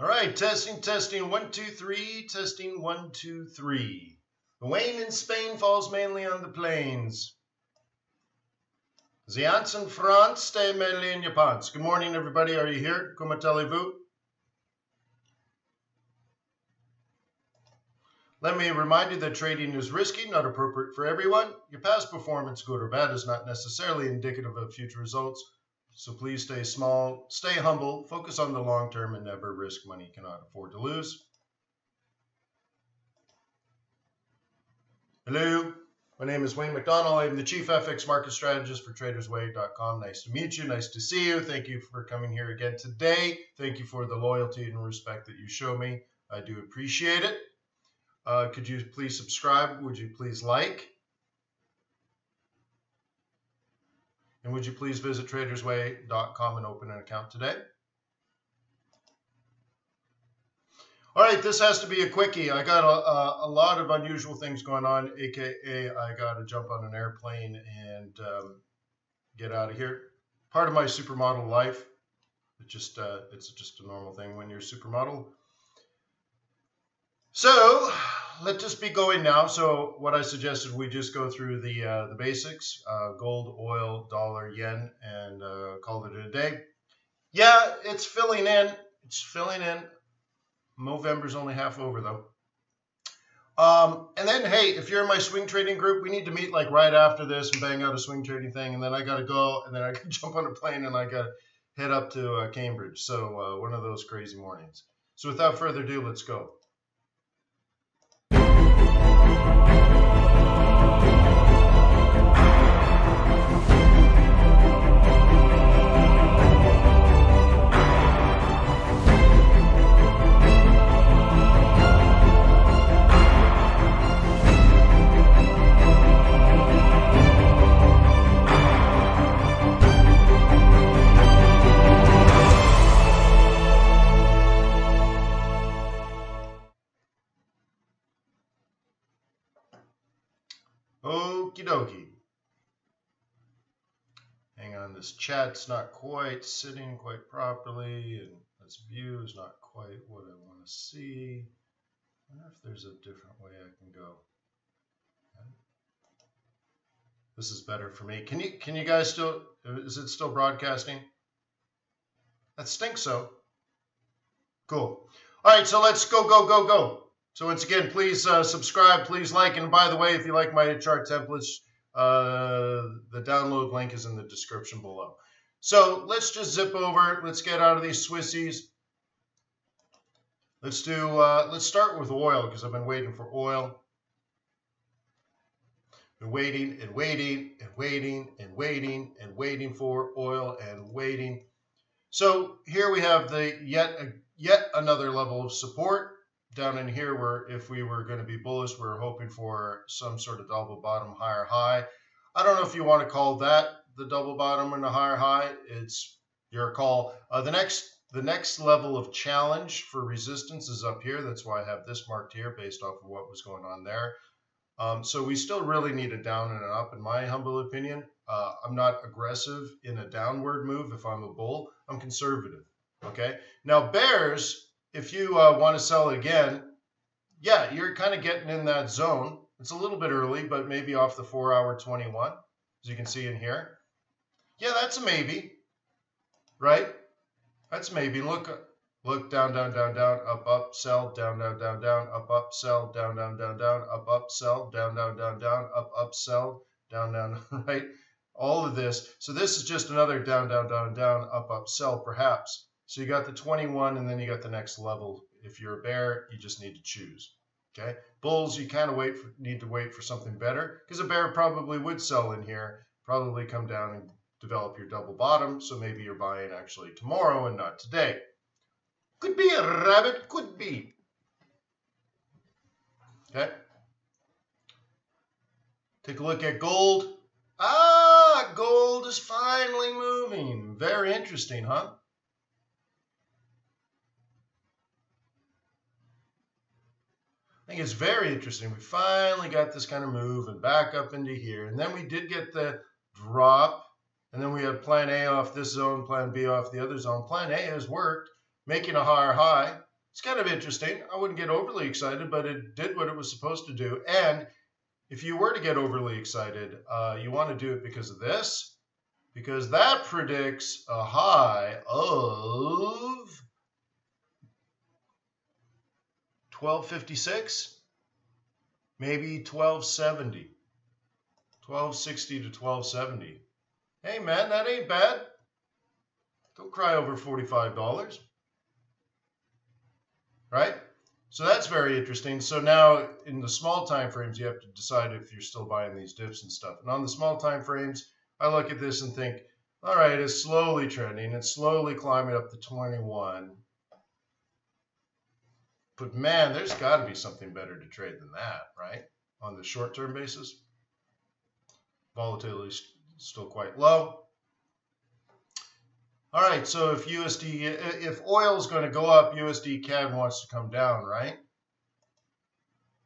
All right, testing, testing, one, two, three, testing, one, two, three. The rain in Spain falls mainly on the plains. The ants in France stay mainly in your pants. Good morning, everybody. Are you here? Comment allez-vous? Let me remind you that trading is risky, not appropriate for everyone. Your past performance, good or bad, is not necessarily indicative of future results. So please stay small, stay humble, focus on the long term, and never risk money you cannot afford to lose. Hello, my name is Wayne McDonald. I'm the Chief FX Market Strategist for TradersWay.com. Nice to meet you. Nice to see you. Thank you for coming here again today. Thank you for the loyalty and respect that you show me. I do appreciate it. Uh, could you please subscribe? Would you please like? And would you please visit tradersway.com and open an account today? All right, this has to be a quickie. I got a, a, a lot of unusual things going on, aka I got to jump on an airplane and um, get out of here. Part of my supermodel life. It's just uh, it's just a normal thing when you're a supermodel. So let's just be going now. So what I suggested we just go through the uh, the basics: uh, gold, oil, dollar, yen, and uh, call it a day. Yeah, it's filling in. It's filling in. November's only half over though. Um, and then, hey, if you're in my swing trading group, we need to meet like right after this and bang out a swing trading thing. And then I got to go, and then I can jump on a plane and I got to head up to uh, Cambridge. So uh, one of those crazy mornings. So without further ado, let's go. This chat's not quite sitting quite properly, and this view is not quite what I want to see. I wonder if there's a different way I can go. This is better for me. Can you can you guys still is it still broadcasting? That stinks so. Cool. All right, so let's go, go, go, go. So once again, please uh, subscribe, please like, and by the way, if you like my chart templates, uh, the download link is in the description below. So let's just zip over. Let's get out of these Swissies. Let's do. Uh, let's start with oil because I've been waiting for oil. Been waiting and waiting and waiting and waiting and waiting for oil and waiting. So here we have the yet yet another level of support down in here where if we were going to be bullish, we are hoping for some sort of double bottom higher high. I don't know if you want to call that the double bottom and the higher high. It's your call. Uh, the next the next level of challenge for resistance is up here. That's why I have this marked here based off of what was going on there. Um, so we still really need a down and an up, in my humble opinion. Uh, I'm not aggressive in a downward move if I'm a bull. I'm conservative. Okay. Now bears if you uh, want to sell it again, yeah, you're kind of getting in that zone. It's a little bit early, but maybe off the four hour 21, as you can see in here. Yeah, that's a maybe, right? That's maybe. Look, look down, down, down, down, up, up, sell, down, down, down, down, up, up, sell, down, down, down, down, up, up, sell, down, down, down, down, up, up, sell, down, down, right? All of this. So this is just another down, down, down, down, up, up, sell, perhaps. So you got the 21 and then you got the next level. If you're a bear, you just need to choose. Okay. Bulls, you kind of wait for, need to wait for something better because a bear probably would sell in here, probably come down and develop your double bottom. So maybe you're buying actually tomorrow and not today. Could be a rabbit, could be. Okay. Take a look at gold. Ah, gold is finally moving. Very interesting, huh? I think it's very interesting. We finally got this kind of move and back up into here. And then we did get the drop. And then we had plan A off this zone, plan B off the other zone. Plan A has worked, making a higher high. it's kind of interesting. I wouldn't get overly excited, but it did what it was supposed to do. And if you were to get overly excited, uh, you want to do it because of this, because that predicts a high of 1256, maybe 1270, 1260 to 1270. Hey man, that ain't bad. Don't cry over $45 right? So that's very interesting. So now in the small time frames, you have to decide if you're still buying these dips and stuff. And on the small time frames, I look at this and think, all right, it's slowly trending. It's slowly climbing up to 21. But man, there's got to be something better to trade than that, right? On the short-term basis, volatility is still quite low. All right, so if USD, if oil is going to go up, USD CAD wants to come down, right?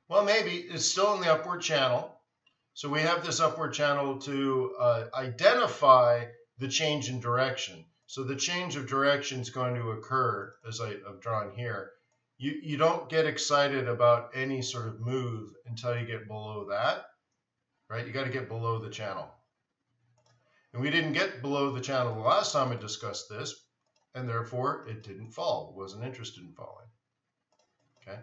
Well, maybe it's still in the upward channel. So we have this upward channel to uh, identify the change in direction. So the change of direction is going to occur, as I, have drawn here. You, you don't get excited about any sort of move until you get below that, right? You got to get below the channel. And we didn't get below the channel the last time I discussed this, and therefore it didn't fall, wasn't interested in falling. Okay?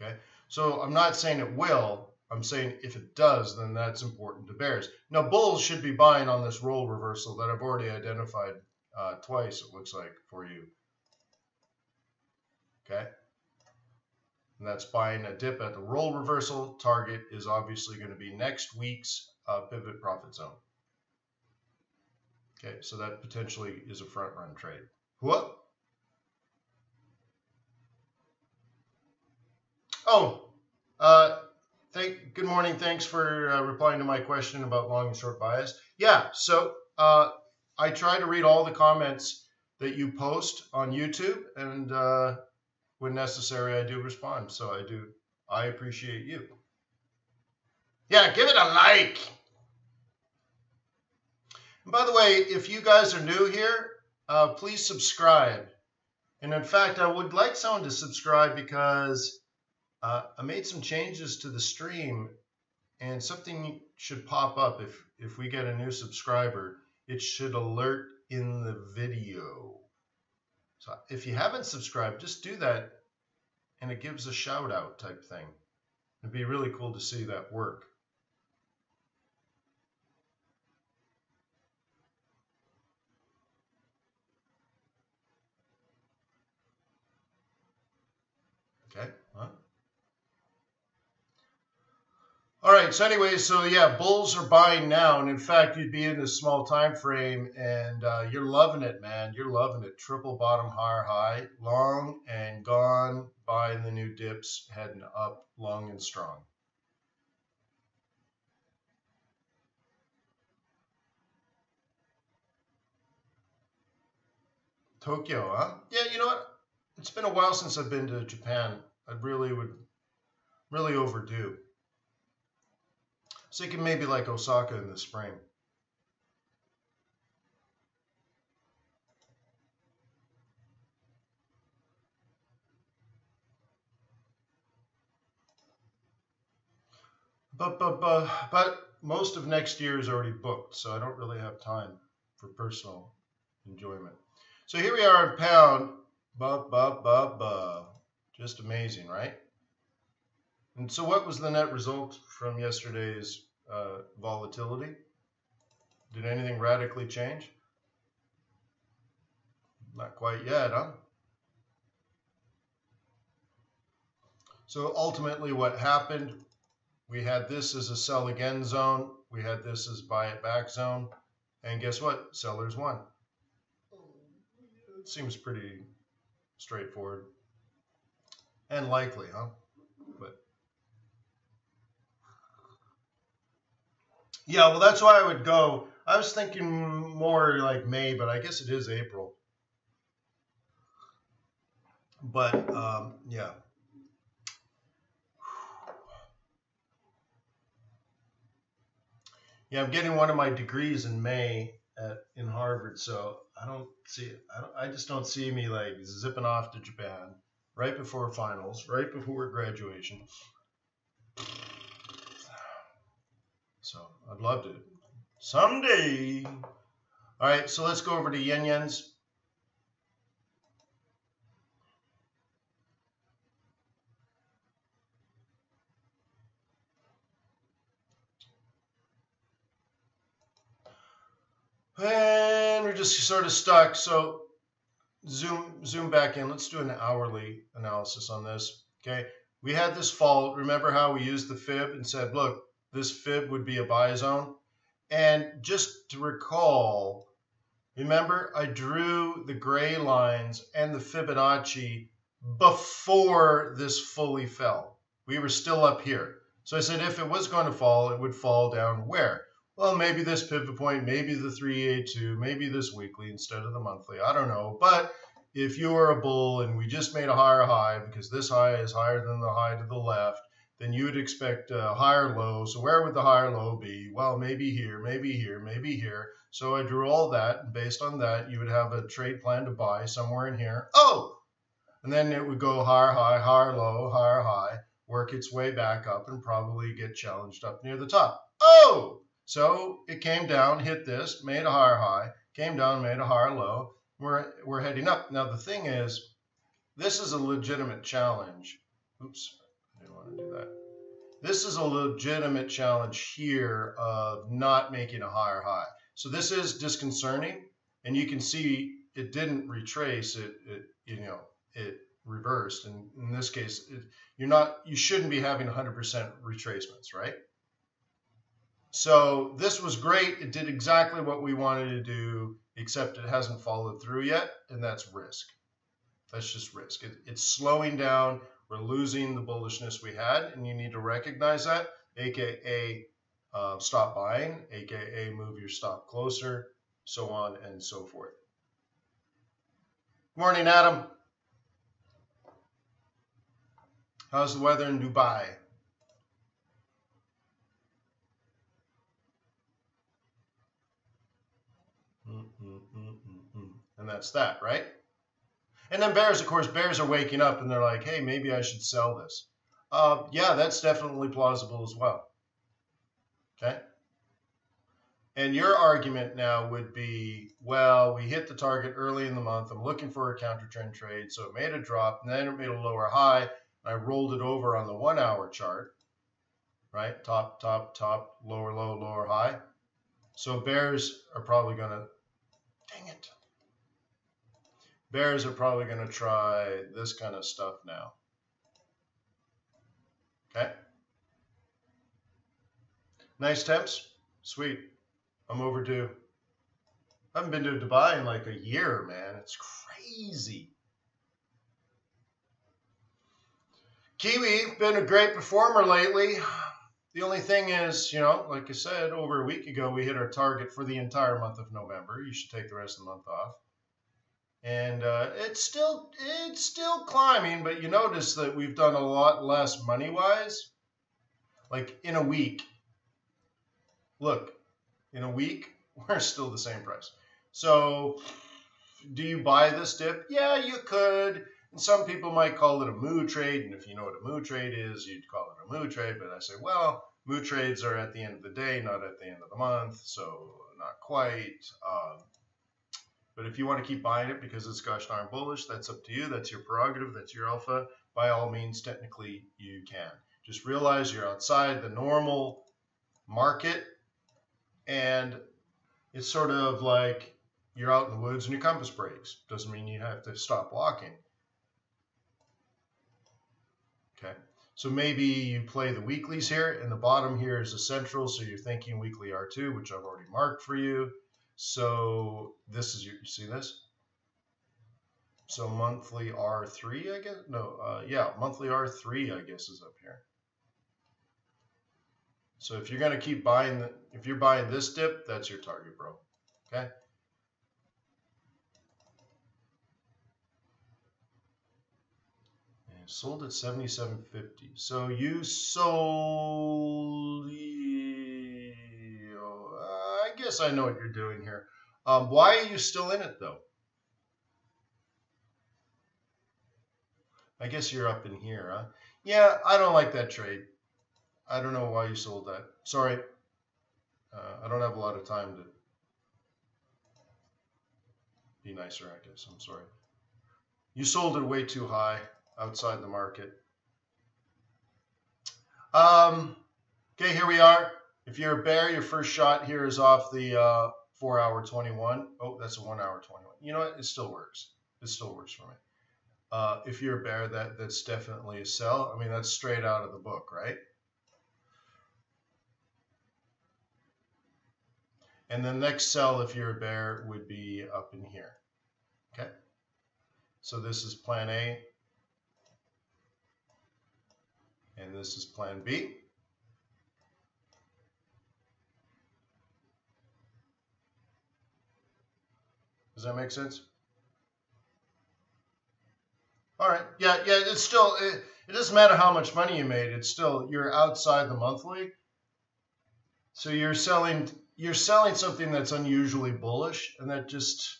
Okay? So I'm not saying it will, I'm saying if it does, then that's important to bears. Now, bulls should be buying on this role reversal that I've already identified uh, twice, it looks like, for you. Okay? And that's buying a dip at the role reversal. Target is obviously going to be next week's uh, pivot profit zone. Okay, so that potentially is a front run trade. What? Oh, uh, thank. Good morning. Thanks for uh, replying to my question about long and short bias. Yeah, so uh, I try to read all the comments that you post on YouTube, and uh, when necessary, I do respond. So I do. I appreciate you. Yeah, give it a like. And by the way, if you guys are new here, uh, please subscribe. And in fact, I would like someone to subscribe because uh, I made some changes to the stream and something should pop up if, if we get a new subscriber. It should alert in the video. So if you haven't subscribed, just do that and it gives a shout out type thing. It'd be really cool to see that work. Okay. Huh? Right. So anyway, so yeah, bulls are buying now, and in fact, you'd be in this small time frame, and uh, you're loving it, man. You're loving it. Triple bottom, higher high, long and gone. Buying the new dips, heading up, long and strong. Tokyo, huh? Yeah, you know what? It's been a while since I've been to Japan. I really would, really overdue. Can maybe like Osaka in the spring. But, but, but, but most of next year is already booked, so I don't really have time for personal enjoyment. So here we are in pound. Ba, ba, ba, ba. Just amazing, right? And so what was the net result from yesterday's uh, volatility? Did anything radically change? Not quite yet, huh? So ultimately what happened, we had this as a sell again zone. We had this as buy it back zone. And guess what? Sellers won. It seems pretty straightforward and likely, huh? But yeah, well, that's why I would go. I was thinking more like May, but I guess it is April. But um, yeah. Yeah, I'm getting one of my degrees in May at, in Harvard, so I don't see. I, don't, I just don't see me like zipping off to Japan right before finals, right before graduation. So I'd love to someday. All right, so let's go over to yen yens. And we're just sort of stuck. So zoom zoom back in. Let's do an hourly analysis on this. Okay. We had this fault. Remember how we used the fib and said, look, this fib would be a buy zone? And just to recall, remember I drew the gray lines and the Fibonacci before this fully fell. We were still up here. So I said if it was going to fall, it would fall down where? well, maybe this pivot point, maybe the 382, maybe this weekly instead of the monthly. I don't know. But if you are a bull and we just made a higher high because this high is higher than the high to the left, then you would expect a higher low. So where would the higher low be? Well, maybe here, maybe here, maybe here. So I drew all that. And based on that, you would have a trade plan to buy somewhere in here. Oh! And then it would go higher high, higher low, higher high, work its way back up and probably get challenged up near the top. Oh! So it came down, hit this, made a higher high, came down, made a higher low. We're, we're heading up. Now, the thing is, this is a legitimate challenge. Oops, want to do that. This is a legitimate challenge here of not making a higher high. So this is disconcerting, and you can see it didn't retrace. It, it you know, it reversed. And in this case, it, you're not, you shouldn't be having 100% retracements, right? So this was great. It did exactly what we wanted to do, except it hasn't followed through yet, and that's risk. That's just risk. It, it's slowing down. We're losing the bullishness we had, and you need to recognize that, aka uh, stop buying, aka move your stop closer, so on and so forth. Good morning, Adam. How's the weather in Dubai? Mm, mm, mm, and that's that, right? And then bears, of course, bears are waking up and they're like, hey, maybe I should sell this. Uh, yeah, that's definitely plausible as well. Okay? And your argument now would be, well, we hit the target early in the month. I'm looking for a counter trend trade. So it made a drop, and then it made a lower high. I rolled it over on the one hour chart, right? Top, top, top, lower, low, lower, high. So bears are probably going to, dang it. Bears are probably going to try this kind of stuff now. Okay. Nice temps. Sweet. I'm overdue. I haven't been to Dubai in like a year, man. It's crazy. Kiwi, been a great performer lately. The only thing is, you know, like I said, over a week ago, we hit our target for the entire month of November. You should take the rest of the month off and uh, it's still it's still climbing but you notice that we've done a lot less money wise like in a week. Look in a week we're still the same price. So do you buy this dip? Yeah you could. And some people might call it a moo trade and if you know what a moo trade is you'd call it a moo trade but i say well moo trades are at the end of the day not at the end of the month so not quite. Um, but if you want to keep buying it because it's gosh darn bullish, that's up to you. That's your prerogative. That's your alpha. By all means, technically, you can. Just realize you're outside the normal market and it's sort of like you're out in the woods and your compass breaks. Doesn't mean you have to stop walking. Okay. So maybe you play the weeklies here, and the bottom here is a central, so you're thinking weekly R2, which I've already marked for you. So this is you see this? So monthly R3, I guess? No, uh, yeah, monthly R3, I guess, is up here. So if you're going to keep buying, the, if you're buying this dip, that's your target, bro. Okay? And sold at 77.50. So you sold guess I know what you're doing here. Um, why are you still in it though? I guess you're up in here, huh? Yeah, I don't like that trade. I don't know why you sold that. Sorry. Uh, I don't have a lot of time to be nicer, I guess. I'm sorry. You sold it way too high outside the market. Um, okay, here we are. If you're a bear, your first shot here is off the uh, 4 hour 21. Oh, that's a 1 hour 21. You know what? It still works. It still works for me. Uh, if you're a bear, that that's definitely a sell. I mean, that's straight out of the book, right? And the next sell, if you're a bear, would be up in here. Okay. So this is plan A. And this is plan B. Does that make sense? All right. Yeah, yeah, it's still it, it doesn't matter how much money you made. It's still you're outside the monthly. So you're selling you're selling something that's unusually bullish and that just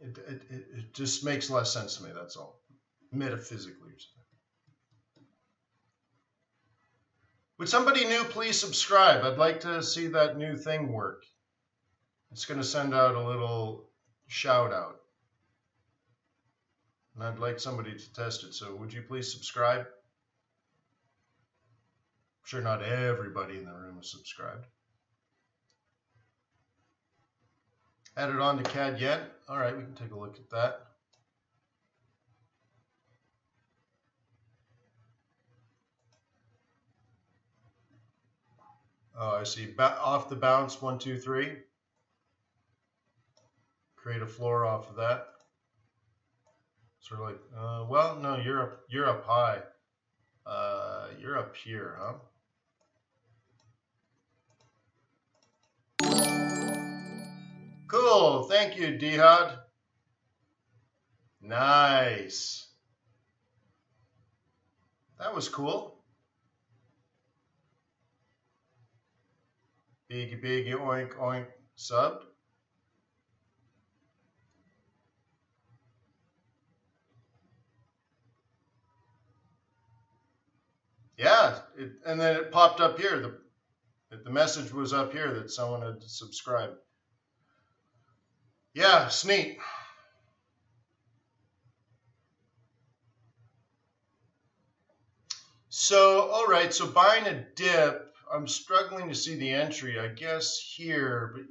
it, it, it just makes less sense to me, that's all. Metaphysically. Would somebody new please subscribe? I'd like to see that new thing work. It's going to send out a little shout out. And I'd like somebody to test it. So would you please subscribe? I'm sure not everybody in the room is subscribed. Added on to CAD yet? All right, we can take a look at that. Oh, I see. Ba off the bounce, one, two, three. Create a floor off of that. Sort of like, uh, well, no, you're up, you're up high. Uh, you're up here, huh? Cool. Thank you, Dihad. Nice. That was cool. Biggie, biggie, oink, oink, subbed. Yeah, it, and then it popped up here. The the message was up here that someone had subscribed. Yeah, it's neat. So, all right, so buying a dip, I'm struggling to see the entry, I guess here, but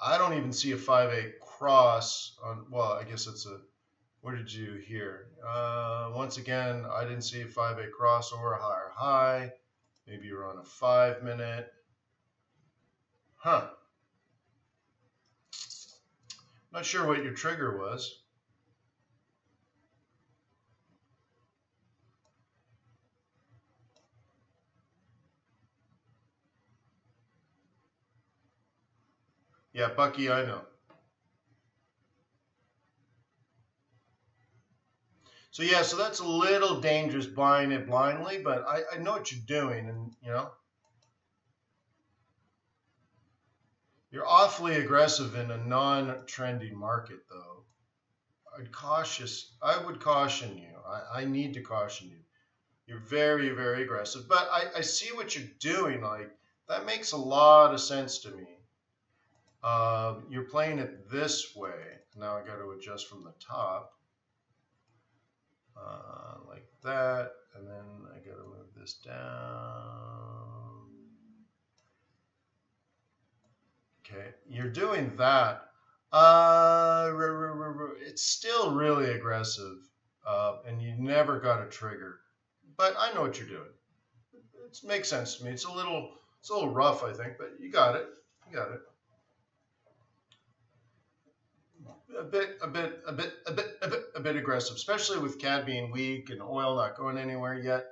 I don't even see a 5-8 cross on, well, I guess it's a what did you hear? Uh, once again, I didn't see a 5-8 cross or a higher high. Maybe you're on a five minute. Huh. Not sure what your trigger was. Yeah, Bucky, I know. So yeah, so that's a little dangerous buying it blindly, but I, I know what you're doing, and you know, you're awfully aggressive in a non-trendy market, though. I'd cautious. I would caution you. I, I need to caution you. You're very, very aggressive, but I, I see what you're doing. Like that makes a lot of sense to me. Um, you're playing it this way. Now I got to adjust from the top uh, like that. And then I got to move this down. Okay, you're doing that. Uh, it's still really aggressive, uh, and you never got a trigger. But I know what you're doing. It makes sense to me. It's a little, it's a little rough, I think, but you got it. You got it. A bit, a bit, a bit, a bit, a bit, a bit aggressive, especially with CAD being weak and oil not going anywhere yet.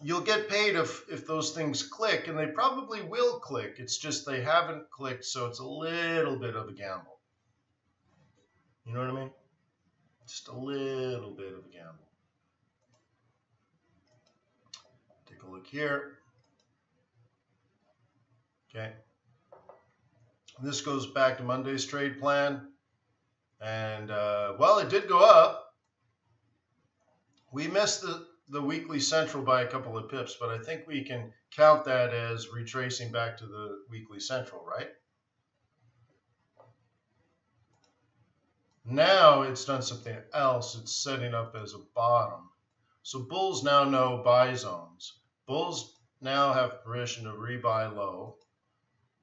You'll get paid if if those things click, and they probably will click. It's just they haven't clicked, so it's a little bit of a gamble. You know what I mean? Just a little bit of a gamble. Take a look here. Okay. This goes back to Monday's trade plan. And, uh, well, it did go up. We missed the, the weekly central by a couple of pips, but I think we can count that as retracing back to the weekly central, right? Now it's done something else. It's setting up as a bottom. So bulls now know buy zones. Bulls now have permission to rebuy low.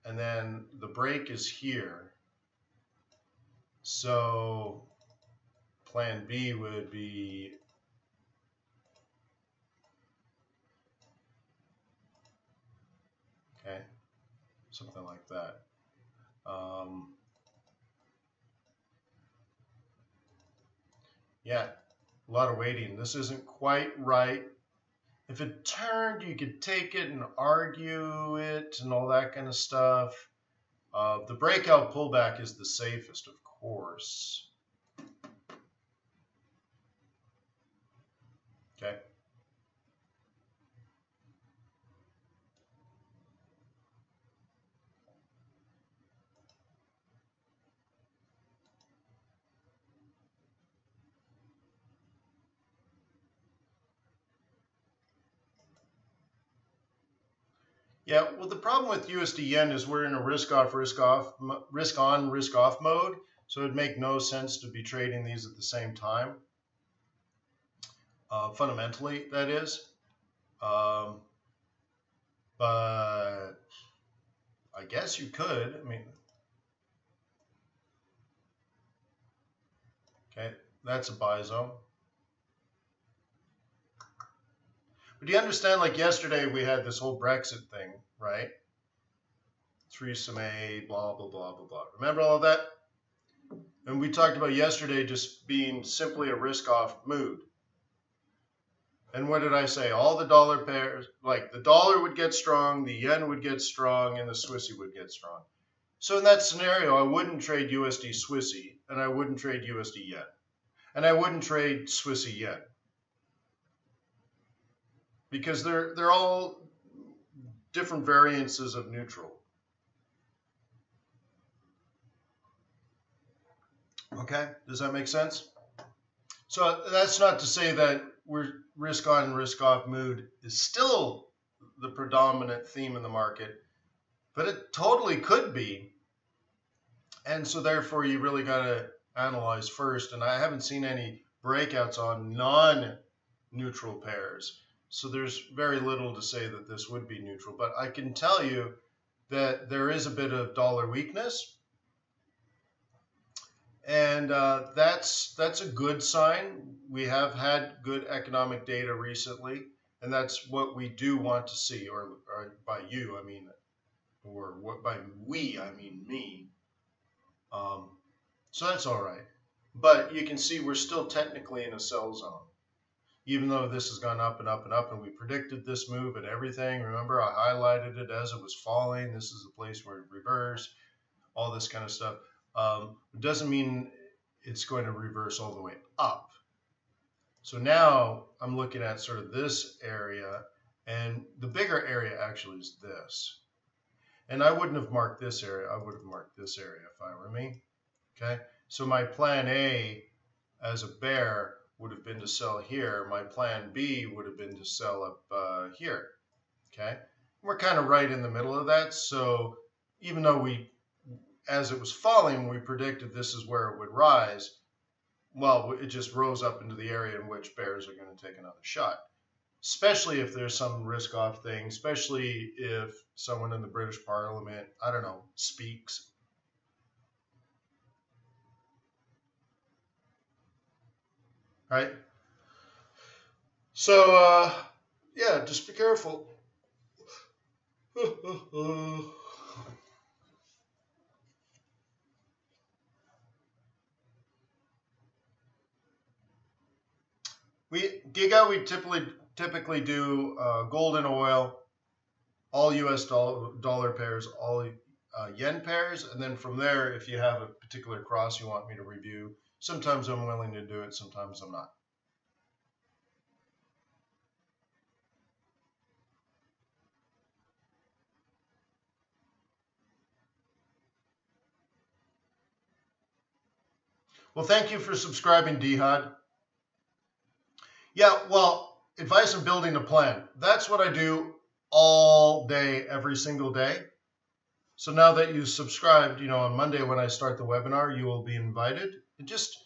And then the break is here. So plan B would be okay, something like that. Um, yeah, a lot of waiting. This isn't quite right. If it turned, you could take it and argue it and all that kind of stuff. Uh, the breakout pullback is the safest, of course. Okay. Yeah, well, the problem with USD yen is we're in a risk off, risk off, risk on, risk off mode. So it'd make no sense to be trading these at the same time. Uh, fundamentally, that is. Um, but I guess you could. I mean, okay, that's a buy zone. But do you understand, like yesterday, we had this whole Brexit thing, right? Theresa May, blah, blah, blah, blah, blah. Remember all of that? And we talked about yesterday just being simply a risk off mood. And what did I say? All the dollar pairs, like the dollar would get strong, the yen would get strong, and the Swissy would get strong. So in that scenario, I wouldn't trade USD Swissy, and I wouldn't trade USD yen. And I wouldn't trade Swissy yen because they're they're all different variances of neutral. Okay, does that make sense? So that's not to say that we're risk on risk off mood is still the predominant theme in the market, but it totally could be. And so therefore you really got to analyze first. And I haven't seen any breakouts on non-neutral pairs. So there's very little to say that this would be neutral. But I can tell you that there is a bit of dollar weakness. And uh, that's that's a good sign. We have had good economic data recently, and that's what we do want to see. Or, or by you, I mean, or what by we, I mean me. Um, so that's all right. But you can see we're still technically in a sell zone even though this has gone up and up and up and we predicted this move and everything remember i highlighted it as it was falling? This is a place where it reversed all this kind of stuff. Um, it doesn't mean it's going to reverse all the way up. So now i'm looking at sort of this area and the bigger area actually is this. And i wouldn't have marked this area i would have marked this area if i were me okay? So my plan a as a bear would have been to sell here. My plan B would have been to sell up uh, here. Okay, we're kind of right in the middle of that. So even though we, as it was falling, we predicted this is where it would rise. Well, it just rose up into the area in which bears are going to take another shot. Especially if there's some risk off thing, especially if someone in the British Parliament, I don't know, speaks right? So, uh, yeah, just be careful. we Giga, we typically typically do uh, gold and oil, all U.S. dollar, dollar pairs, all uh, yen pairs, and then from there, if you have a particular cross you want me to review, Sometimes I'm willing to do it, sometimes I'm not. Well, thank you for subscribing, Dehad. Yeah, well, advice on building a plan. That's what I do all day, every single day. So now that you've subscribed, you know, on Monday when I start the webinar, you will be invited and just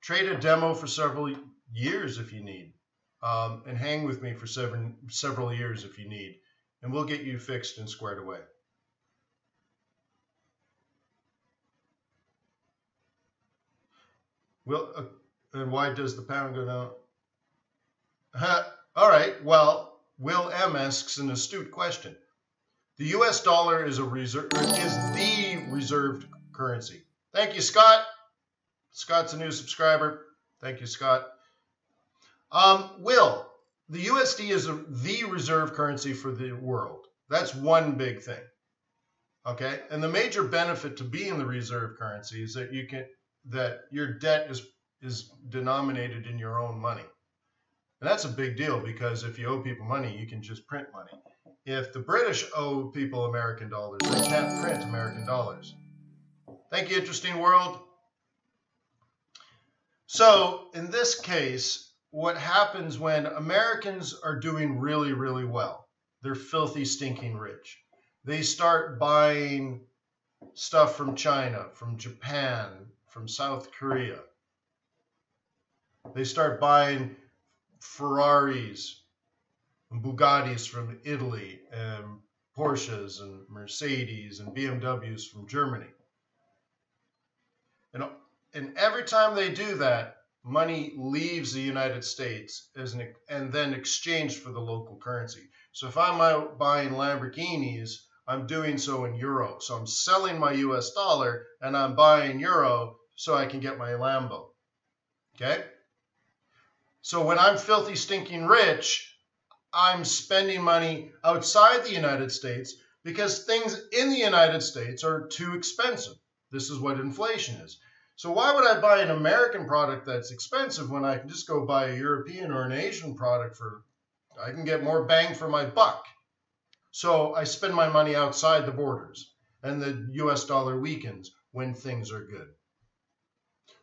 trade a demo for several years if you need, um, and hang with me for seven, several years if you need, and we'll get you fixed and squared away. Well, uh, and why does the pound go down? All right. Well, Will M asks an astute question. The U.S. dollar is a reserve is the reserved currency. Thank you, Scott. Scott's a new subscriber. Thank you, Scott. Um, Will, the USD is a, the reserve currency for the world. That's one big thing. Okay, and the major benefit to being the reserve currency is that you can that your debt is is denominated in your own money. And that's a big deal because if you owe people money, you can just print money. If the British owe people American dollars, they can't print American dollars. Thank you, Interesting World. So, in this case, what happens when Americans are doing really, really well? They're filthy, stinking rich. They start buying stuff from China, from Japan, from South Korea. They start buying Ferraris and Bugattis from Italy and Porsches and Mercedes and BMWs from Germany. And, every time they do that, money leaves the United States as an, and then exchanged for the local currency. So if I'm out buying Lamborghinis, I'm doing so in euro. So I'm selling my US dollar and I'm buying euro so I can get my Lambo. Okay? So when I'm filthy, stinking rich, I'm spending money outside the United States because things in the United States are too expensive. This is what inflation is. So why would I buy an American product that's expensive when I can just go buy a European or an Asian product for I can get more bang for my buck. So I spend my money outside the borders and the US dollar weakens when things are good.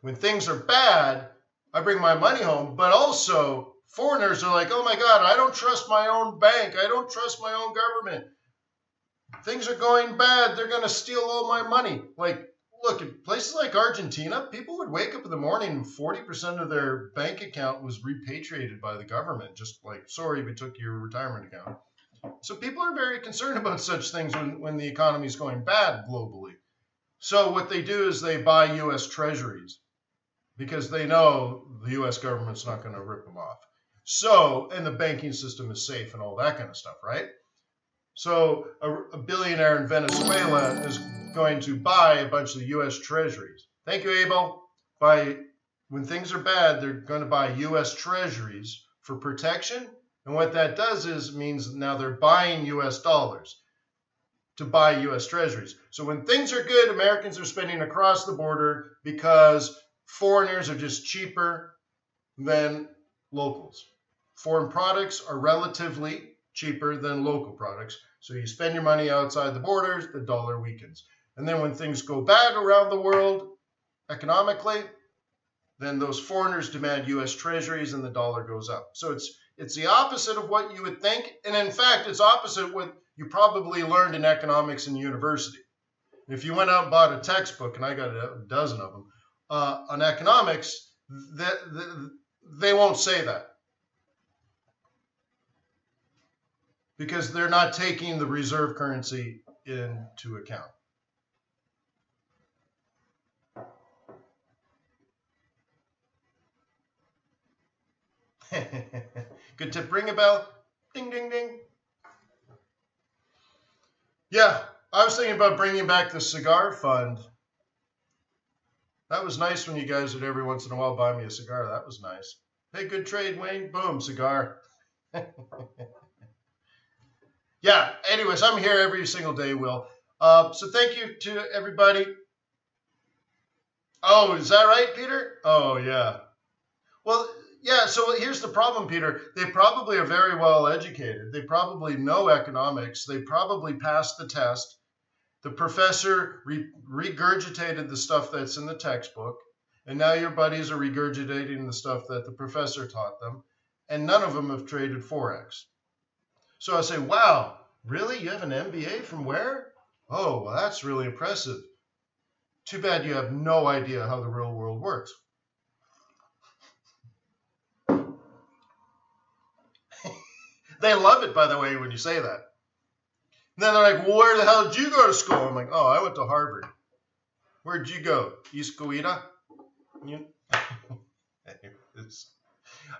When things are bad, I bring my money home, but also foreigners are like, oh my God, I don't trust my own bank. I don't trust my own government. Things are going bad. They're going to steal all my money. Like, look, in places like Argentina, people would wake up in the morning and 40% of their bank account was repatriated by the government. Just like, sorry, we took your retirement account. So people are very concerned about such things when, when the economy is going bad globally. So what they do is they buy U.S. treasuries because they know the U.S. government's not going to rip them off. So, and the banking system is safe and all that kind of stuff, right? So, a, a billionaire in Venezuela is going to buy a bunch of the U.S. treasuries. Thank you, Abel. By when things are bad, they're going to buy U.S. treasuries for protection. And what that does is means now they're buying U.S. dollars to buy U.S. treasuries. So when things are good, Americans are spending across the border because foreigners are just cheaper than locals. Foreign products are relatively cheaper than local products. So you spend your money outside the borders, the dollar weakens. And then when things go bad around the world economically, then those foreigners demand US treasuries and the dollar goes up. So it's it's the opposite of what you would think. And in fact, it's opposite what you probably learned in economics in university. If you went out and bought a textbook, and I got a dozen of them, uh, on economics, that they won't say that because they're not taking the reserve currency into account. Good tip. Ring a bell. Ding, ding, ding. Yeah, I was thinking about bringing back the cigar fund that was nice when you guys would every once in a while buy me a cigar. That was nice. Hey, good trade, Wayne. Boom, cigar. yeah, anyways, I'm here every single day, Will. Uh, so thank you to everybody. Oh, is that right, Peter? Oh, yeah. Well, yeah, so here's the problem, Peter. They probably are very well educated. They probably know economics. They probably passed the test. The professor re- regurgitated the stuff that's in the textbook, and now your buddies are regurgitating the stuff that the professor taught them, and none of them have traded Forex. So I say, wow, really? You have an MBA from where? Oh, well, that's really impressive. Too bad you have no idea how the real world works. they love it, by the way, when you say that. And then they're like, well, where the hell did you go to school? I'm like, oh, I went to Harvard. Where'd you go? East Coweta? You...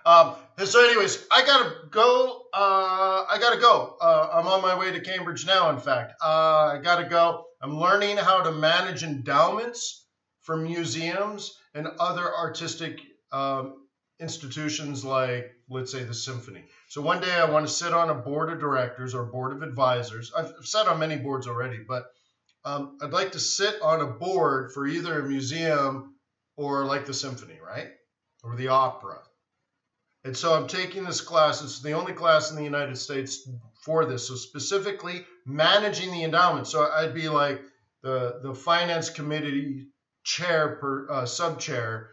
um, so, anyways, I gotta go. Uh, I gotta go. Uh, I'm on my way to Cambridge now. In fact, uh, I gotta go. I'm learning how to manage endowments for museums and other artistic um, institutions like, let's say, the symphony. So one day I want to sit on a board of directors or board of advisors. I've sat on many boards already, but um, I'd like to sit on a board for either a museum or like the symphony, right? Or the opera. And so I'm taking this class. It's the only class in the United States for this. So specifically managing the endowment. So I'd be like the, the finance committee chair per uh, sub chair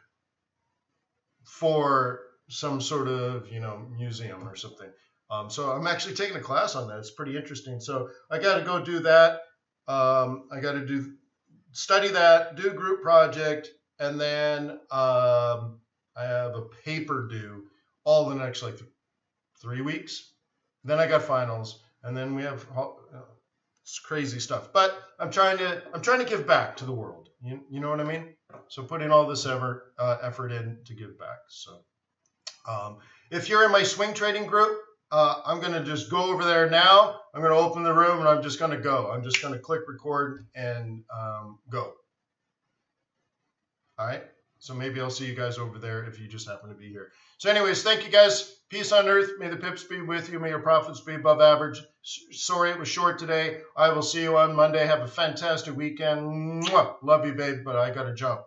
for some sort of you know museum or something. Um, so I'm actually taking a class on that. It's pretty interesting. So I got to go do that. Um, I got to do study that, do group project, and then um, I have a paper due all the next like th- three weeks. Then I got finals, and then we have uh, it's crazy stuff. But I'm trying to I'm trying to give back to the world. You, you know what I mean? So putting all this effort uh, effort in to give back. So um, if you're in my swing trading group, uh, I'm to just go over there now. I'm to open the room and I'm just to go. I'm just to click record and um, go. All right. So maybe I'll see you guys over there if you just happen to be here. So, anyways, thank you guys. Peace on earth. May the pips be with you. May your profits be above average. Sorry it was short today. I will see you on Monday. Have a fantastic weekend. Mwah. Love you, babe, but I got to jump.